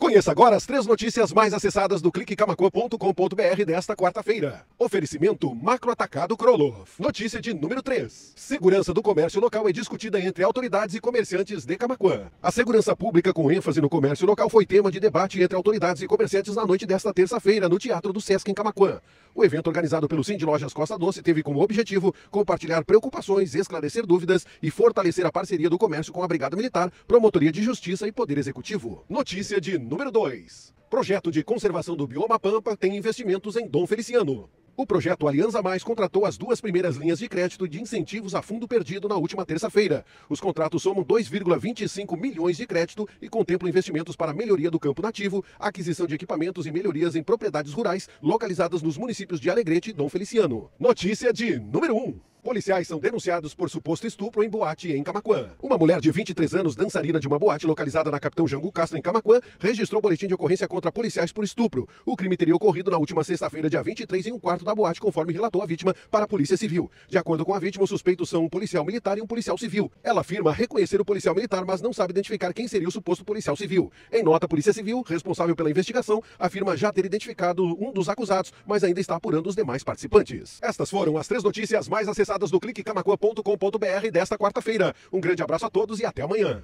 Conheça agora as três notícias mais acessadas do cliquecamacô.com.br desta quarta-feira. Oferecimento Macro Atacado Krolov. Notícia de número 3. Segurança do comércio local é discutida entre autoridades e comerciantes de Camacuã. A segurança pública com ênfase no comércio local foi tema de debate entre autoridades e comerciantes na noite desta terça-feira no Teatro do Sesc em Camacuã. O evento organizado pelo Cindy Lojas Costa Doce teve como objetivo compartilhar preocupações, esclarecer dúvidas e fortalecer a parceria do comércio com a Brigada Militar, Promotoria de Justiça e Poder Executivo. Notícia de número 2. Projeto de conservação do bioma Pampa tem investimentos em Dom Feliciano. O projeto Aliança Mais contratou as duas primeiras linhas de crédito de incentivos a fundo perdido na última terça-feira. Os contratos somam 2,25 milhões de crédito e contemplam investimentos para melhoria do campo nativo, aquisição de equipamentos e melhorias em propriedades rurais localizadas nos municípios de Alegrete e Dom Feliciano. Notícia de número 1. Policiais são denunciados por suposto estupro em boate em Camacuã. Uma mulher de 23 anos, dançarina de uma boate localizada na Capitão Jangu Castro, em Camacuã, registrou boletim de ocorrência contra policiais por estupro. O crime teria ocorrido na última sexta-feira, dia 23, em um quarto da boate, conforme relatou a vítima para a Polícia Civil. De acordo com a vítima, os suspeitos são um policial militar e um policial civil. Ela afirma reconhecer o policial militar, mas não sabe identificar quem seria o suposto policial civil. Em nota, a Polícia Civil, responsável pela investigação, afirma já ter identificado um dos acusados, mas ainda está apurando os demais participantes. Estas foram as três notícias mais acessadas do Clique Camacuã www.com.br desta quarta-feira. Um grande abraço a todos e até amanhã.